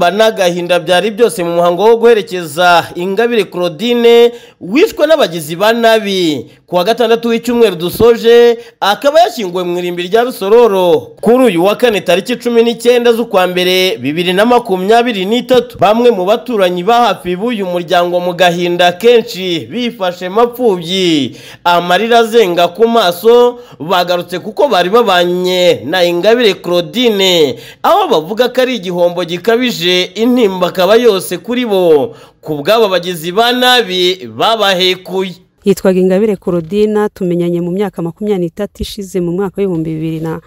intimba n'agahinda byari byose mu muhango wo guherekeza ingabire claudine wishwe n'abagizi ba nabi. Ku wa gatandatu w'icyumweru dusoje akaba yashyinguwe mu irimbi rya rusororo. Kuri uyu wa kane tariki cumi n'icyenda z'ukwa mbere bibiri na makumyabiri n'itatu. Bamwe mu baturanyi ba hafi b'uyu muryango mu gahinda kenshi bifashe mapfubyi. Amarira azenga ku maso bagarutse kuko bari babanye na ingabire claudine. Aho bavuga ko ari igihombo gikabije. Intimba akaba yose kuri bo. Ku bw'aba bagizi ba nabi babahekuye. Yitwaga ingabire korodina tumenyanye mu myaka makumyabiri n'itatu ishize mu mwaka w'ibihumbi bibiri na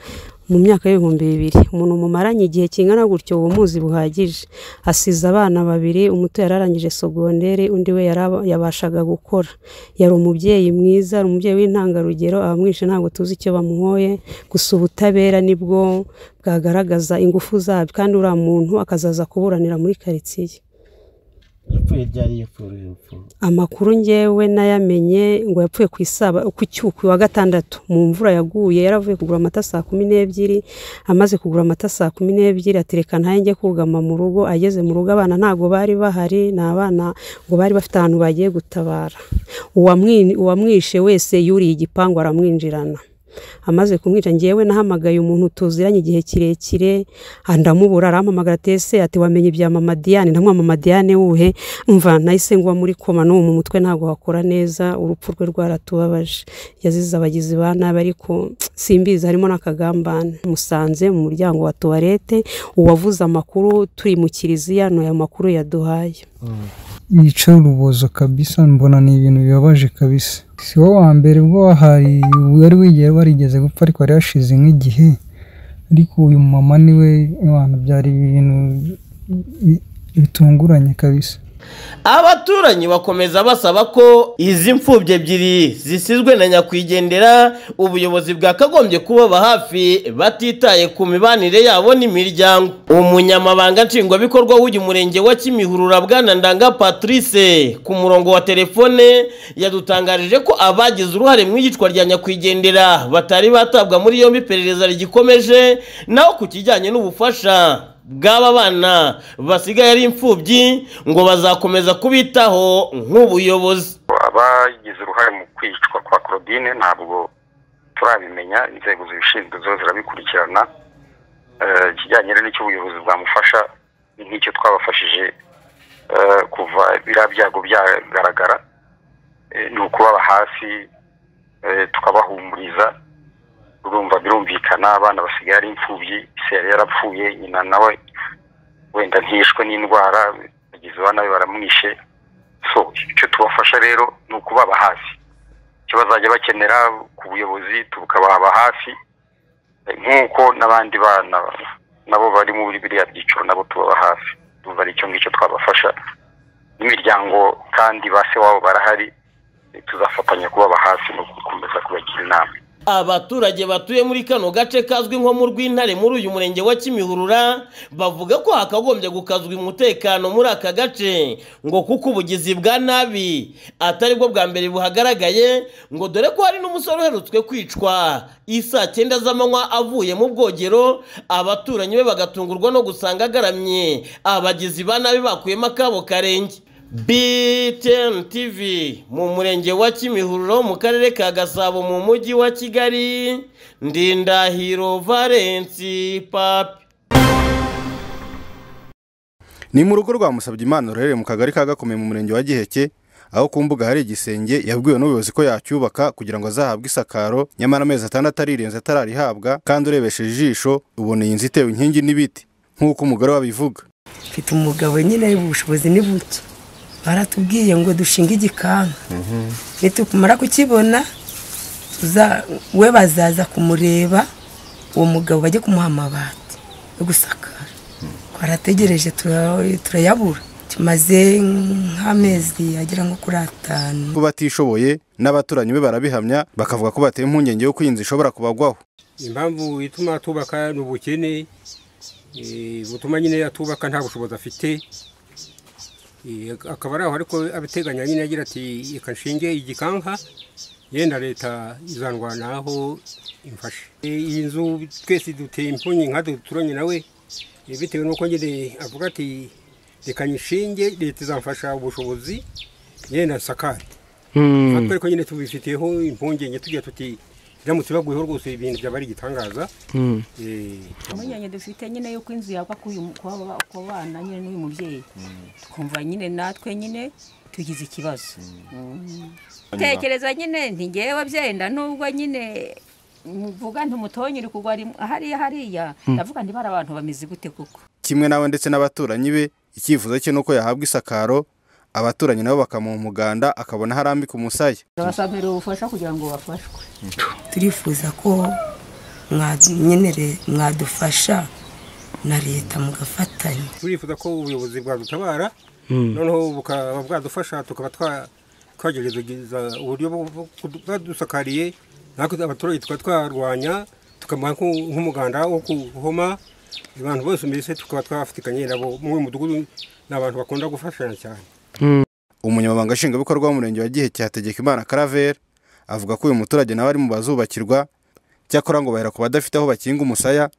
mu myaka y'ibihumbi bibiri. Umuntu mumaranye igihe kingana gutyo uwo muzi buhagije. Asize abana babiri umuto yari arangije sogondere undi we yabashaga gukora. Yari umubyeyi mwiza umubyeyi w'intangarugero abamwishe ntabwo tuzi icyo bamuhoye. Gusa ubutabera ni bwo bwagaragaza ingufu zabyo kandi uriya muntu akazaza kuburanira muri karitsiye. Yapfuye ryari? Yapfuye amakuru ngewe nayamenye ngo yapfuye ku isaba ku cyuku wa gatandatu mu mvura yaguye yaravuye kugura amata saa kumi n'ebyiri amaze kugura amata saa kumi n'ebyiri ati reka ntaye njye kugama mu rugo ageze mu rugo abana ntabwo bari bahari ni abana ngo bari bafite ahantu bagiye gutabara. Uwamwi- uwamwishe wese yuriye igipangu aramwinjirana. Amaze kumwica ngewe nahamagaye umuntu tuziranye igihe kirekire. Ah, ndamubura arampamagara tese ati wamenye ibya mama Diane? Ndamwa mama Diane wuhe? Umva nahise ngwa muri koma n'ubu mu mutwe ntabwo wakora neza urupfu rwe rwaratubabaje. Yazize abagizi ba nabi ariko simbizi harimo n'akagambane. Musanze mu muryango wa tuwarete uwavuze amakuru turi mu kiliziya ni aya makuru yaduhaye. Yica urubozo kabisa mbona ni ibintu bibabaje kabisa. Si wowe wa mbere ubwo wahari wari wigera warigeze gupfa ariko wari hashize nk'igihe. Ariko uyu mama ni we byari ibintu bi- bitunguranye kabisa. Abaturanyi bakomeza basaba ko izi mfubyi ebyiri zisizwe na nyakwigendera ubuyobozi bwakagombye kubaba hafi batitaye ku mibanire yabo n'imiryango. Umunyamabanga nshingwabikorwa w'uyu murenge wa kimihurura bwana ndanga patrice ku murongo wa telefone yadutangarije ko abagize uruhare mu iyicwa rya nyakwigendera batari batabwa muri yombi iperereza rigikomeje naho ku kijyanye n'ubufasha. Bw'aba bana basigaye ari imfubyi ngo bazakomeza kubitaho nk'ubuyobozi. Abagize uruhare mu kwicwa kwa claudine ntabwo turabimenya inzego zibishinzwe zo zirabikurikirana Eh, ikijyanye n'icyo ubuyobozi bwamufasha ni nk'icyo twabafashije eh, kuva biriya byago byagaragara Eh, ni ukubaba hafi eh, tukabahumuriza urumva birumvikana abana basigaye ari imfubyi yari yarapfuye nyina nawe wenda ntiyishwe n'indwara bagizi ba nabi baramwishe. So icyo tubafasha rero ni ukubaba hafi icyo bazajya bakenera ku buyobozi tukababa hafi nk'uko n'abandi bana nabo bari muri biriya byiciro nabo tubaba hafi tuba icyo ngicyo twabafasha. N'imiryango kandi ba se wabo barahari tuzafatanya kubaba hafi no gukomeza kubagira inama. Abaturage batuye muri kano gace kazwi nko mu rw'intare muri uyu murenge wa kimihurura bavuga ko hakagombye gukazwa umutekano muri aka gace ngo kuko ubugizi bwa nabi atari bwo bwa mbere buhagaragaye ngo dore ko hari n'umusore uherutswe kwicwa. Isaa cyenda z'amanywa avuye mu bwogero abaturanyi be bagatungurwa no gusanga agaramye. Abagizi ba nabi bakuyemo akabo karenge BTN TV mu murenge wa Kimihururo mu karere ka Gasabo mu mujyi wa Kigali Ndindahiro Valence Papi. Ni mu rugo rwa Musabyimana ruherereye mu kagari ka Gakome mu murenge wa Giheke aho ku mbuga hari igisenge yabwiwe n'ubuyobozi ko yacyubaka kugira ngo azahabwe isakaro nyamara amezi atandatu arirenze atararihabwa kandi urebesheje ijisho ubona iyi nzu itewe inkingi n'ibiti nk'uko umugore we abivuga. Mfite umugabo nyine ubushobozi ni buke. Baratubwiye ngo dushinge igikanka. Nitumara kukibona we bazaza kumureba uwo mugabo bajye kumuha amabati yo gusakara. Twarategereje tura- turayabura. Tumaze nk'amezi agera nko kuri atanu. Ko batishoboye n'abaturanyi be barabihamya bakavuga ko bateye impungenge y'uko iyi nzu ishobora kubagwaho. Impamvu ituma atubaka ni ubukene eh, butuma nyine atubaka nta bushobozi afite. Akaba ari aho ariko abiteganya nyine agira ati reka nshinge igikanka. Yenda leta izandwanaho imfashe. Iyi nzu twese duteye impunyi nka duturanye nawe bitewe n'uko nyine avuga ati reka nyishinge leta izamfasha ubushobozi. Na sakari natwe ariko nyine tubifitiyeho impungenge tugira tuti iramutse baguyeho rwose ibintu byaba ari igitangaza. Eh, impungenge dufite nyine yuko inzu yagwa ku bana nyine n'uyu mubyeyi. Twumva nyine natwe nyine tugize ikibazo. Tekereza nyine ntigewe byenda nubwo nyine mvuga ntumutonyi uri kugwa hariya hariya. Ndavuga ntibari abantu bameze gute koko? Kimwe nawe ndetse n'abaturanyi be icyifuzo cye ni uko yahabwa isakaro abaturanyi nabo bakamuha umuganda akabona aho arambika umusaya. Turabasabira ubufasha kugira ngo bafashwe. Turifuza ko mwadufasha na leta mugafatanya. Turifuza ko ubuyobozi bwadutabara noneho bukaba bwadufasha tukaba twa- twagerageza uburyo bwadusakariye natwe abaturage tukaba twarwanya tukamuha nk'u- nk'umuganda wo kuhoma abantu bose mbese tukaba twafatikanye nabo muri uyu mudugudu ni abantu bakunda gufashanya cyane. Umunyamabanga nshingwabikorwa w'umurenge wa giheke hategekimana karaveri avuga ko uyu muturage nawe ari mu bazubakirwa cyakora ngo bahera ku badafite aho bakinga umusaya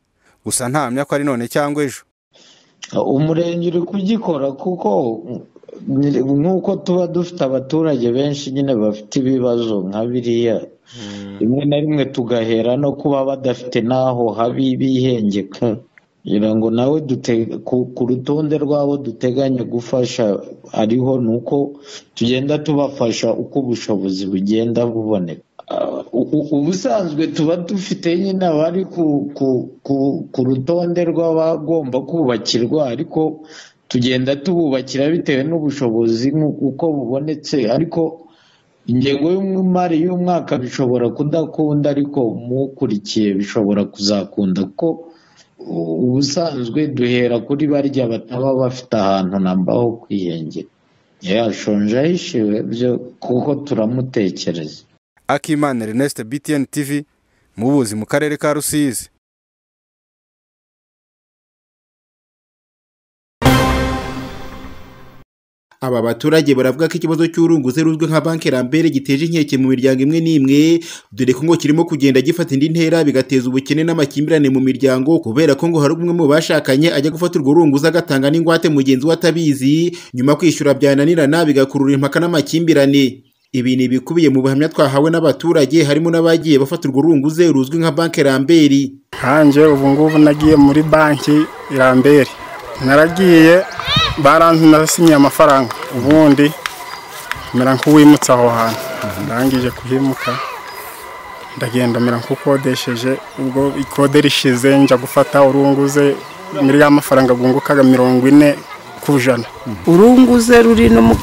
gusa ntahamya ko ari none cyangwa ejo. Umurenge uri kugikora kuko nk'uko tuba dufite abaturage benshi nyine bafite ibibazo nka biriya. Rimwe na rimwe tugahera no kuba badafite n'aho habi bihengeka. Kugira ngo nawe ku rutonde rw'abo duteganya gufasha hariho ni uko tugenda tubafasha uko ubushobozi bugenda buboneka. Ubusanzwe tuba dufite nyine abari ku rutonde rw'abagomba kubakirwa ariko tugenda tububakira bitewe n'ubushobozi uko bubonetse. Ariko ingengo y'imari y'umwaka bishobora kudakunda ariko mukurikiye bishobora kuzakunda kuko ubusanzwe duhera kuri barya bataba bafite ahantu namba ho kwihengera yashonje ahishiwe byo kuko turamutekereza. Akimana ernest btn tv mu buzi mu karere ka rusizi. Aba baturage baravuga ko ikibazo cy'urunguze ruzwi nka banki rambere giteje inkeke mu miryango imwe n'imwe dore ko ngo kirimo kugenda gifata indi ntera bigateza ubukene n'amakimbirane mu miryango kubera ko ngo hari umwe mu bashakanye ajya gufata urwo runguze agatanga n'ingwate mugenzi we atabizi nyuma kwishyura byananirana bigakurura impaka n'amakimbirane. Ibi ni ibikubiye mu buhamya twahawe n'abaturage harimo n'abagiye bafata urwo runguze ruzwi nka banki ramberi hanjye ubu ngubu nagiye muri banki irambere naragiye baransinyiye amafaranga. Ubundi mera nk'uwimutse aho hantu. Ndangije kuhimuka ndagenda mera nk'ukodesheje. Ubwo ikode rishize njya gufata urunguze muri ya mafaranga bwungukaga mirongo ine ku ijana urunguze ruri no mu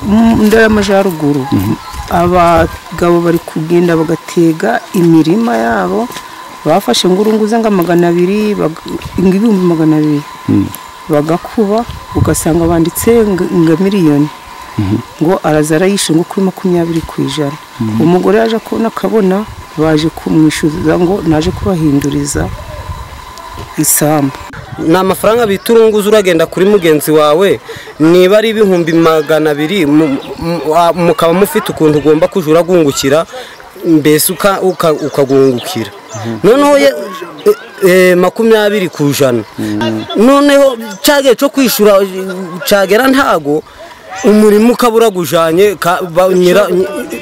ntara y'amajyaruguru. Abagabo bari kugenda bagatega imirima yabo. Bafashe ngo urunguze nga magana abiri ngo ibihumbi magana abiri. Bagakuba ugasanga banditse nga nga miliyoni. Ngo araza arayishe ngo kuri makumyabiri ku ijana. Umugore yaje kubona akabona baje kumwishyuza ngo naje kubahinduriza isambu. Ni amafaranga bita urunguzi uragenda kuri mugenzi wawe niba ari ibihumbi magana abiri mukaba mufite ukuntu ugomba kujya uragungukira mbese uka- uka- ukagungukira. Noneho e- e, makumyabiri ku ijana noneho cyagihe cyo kwishyura cyagera ntago umurimo ukaba uragujanye ka- ba- nyira-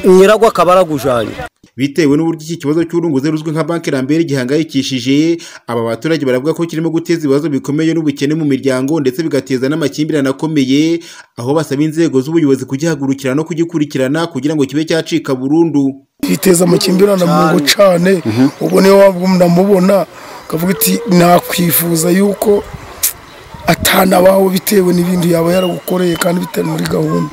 nyiragwo akaba aragujanye. Bitewe n'uburyo iki kibazo cy'urunguze ruzwi nka banki rambere gihangayikishije aba baturage baravuga ko kirimo guteza ibibazo bikomeye n'ubukene mu miryango ndetse bigateza n'amakimbirane akomeye aho basaba inzego z'ubuyobozi kugihagurukira no kugikurikirana kugira ngo kibe cyacika burundu. Biteza amakimbirane mu ngo cyane. ubu niyo waba unamubona akavuga ati nakwifuza yuko atanabaho bitewe n'ibintu yaba yaragukoreye kandi bitari muri gahunda.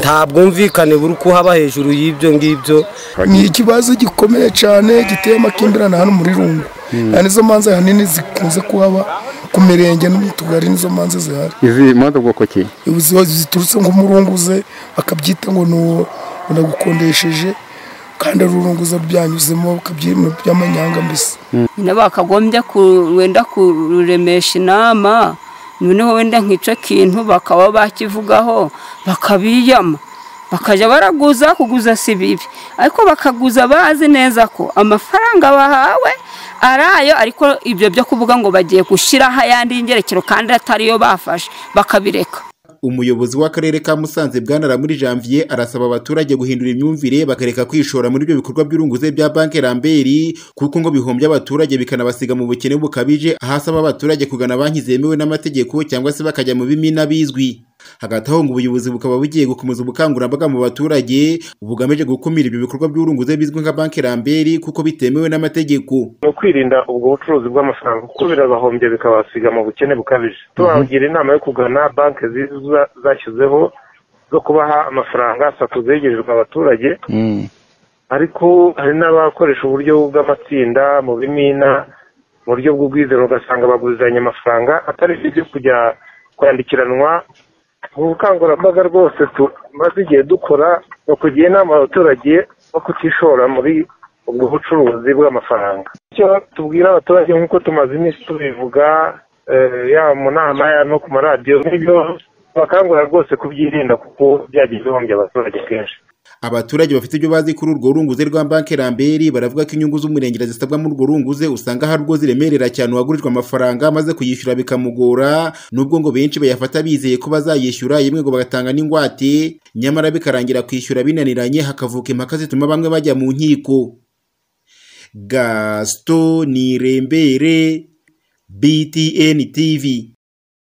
Nta bwumvikane buri kuhaba hejuru y'ibyo ngibyo. Ni ikibazo gikomeye cyane giteye amakimbirane hano muri rungu. Kandi izo manza ahanini zikunze kuhaba ku mirenge no mu tugari nizo manza zihari. Izi modo bwoko ki? Ziturutse nk'umurunguze bakabyita ngo ni uwo unagukondesheje kandi ari urunguza byanyuzemo by'amanyanga mbese. Nyine bakagombye wenda kuremesha inama noneho wenda nk'icyo kintu bakaba bakivugaho bakabiyama bakajya baraguza kuguza si bibi ariko bakaguza bazi neza ko amafaranga bahawe ari ayo ariko ibyo byo kuvuga ngo bagiye gushyiraho ayandi y'ingerekero kandi atariyo bafashe bakabireka. Umuyobozi w'akarere ka musanze bwanara muri janvier arasaba abaturage guhindura imyumvire bakareka kwishora muri ibyo bikorwa by'urunguze bya banki ramberi kuko ngo bihombya abaturage bikanabasiga mu bukene bukabije aho asaba abaturage kugana banki zemewe n'amategeko cyangwa se bakajya mu bimina bizwi. Hagati aho ngo ubuyobozi bukaba bugiye gukomeza ubukangurambaga mu baturage bugamije gukumira ibyo bikorwa by'urunguze bizwi nka banki ramberi kuko bitemewe n'amategeko. Ni ukwirinda ubwo bucuruzi bw'amafaranga kuko birabahombya bikabasiga mu bukene bukabije. Tubagira inama yo kugana banki ziza zashyizeho zo kubaha amafaranga sako zegerejwe abaturage. Ariko hari n'abakoresha uburyo bw'amatsinda mu bimina mu buryo bw'ubwizero ugasanga baguzanya amafaranga atari ibyo kujya kwandikiranwa mu bukangurambaga rwose tumaze igihe dukora ni ukugira inama abaturage no kutishora muri ubwo bucuruzi bw'amafaranga. Icyo tubwira abaturage nk'uko tumaze iminsi tubivuga yaba mu nama yaba no ku maradiyo n'ibyo bakangurira rwose kubyirinda kuko byagiye bihombya abaturage kenshi. Abaturage bafite ibyo bazi kuri urwo runguze rwa banki ramberi baravuga ko inyungu z'umurengera zisabwa muri urwo runguze usanga hari urwo ziremerera cyane uwagurijwe amafaranga maze kuyishyura bikamugora. Nubwo ngo benshi bayafata bizeye ko bazayishyura yemwe ngo bagatanga n'ingwate nyamara bikarangira kwishyura binaniranye hakavuka impaka zituma bamwe bajya mu nkiko. Gasito nirembere btn tv